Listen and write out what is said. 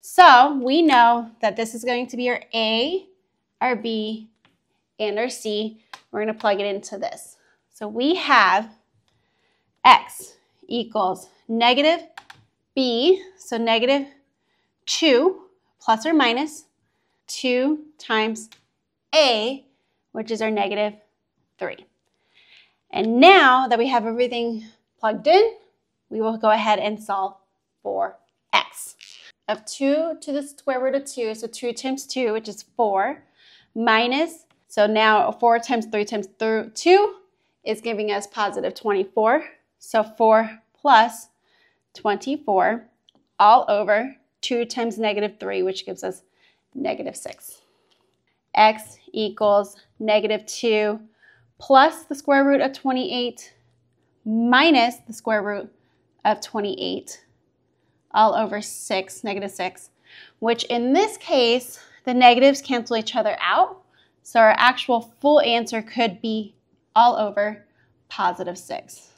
So we know that this is going to be our A, our B, and our C. We're going to plug it into this. So we have x equals negative b, so negative 2 plus or minus 2 times a, which is our negative 3. And now that we have everything plugged in, we will go ahead and solve for. Of 2 to the square root of 2, so 2 times 2, which is 4, minus, so now 4 times 3 times 2 is giving us positive 24. So 4 plus 24 all over 2 times negative 3, which gives us negative 6. x equals negative 2 plus the square root of 28 minus the square root of 28 all over 6, negative 6, which in this case, the negatives cancel each other out. So our actual full answer could be all over positive 6.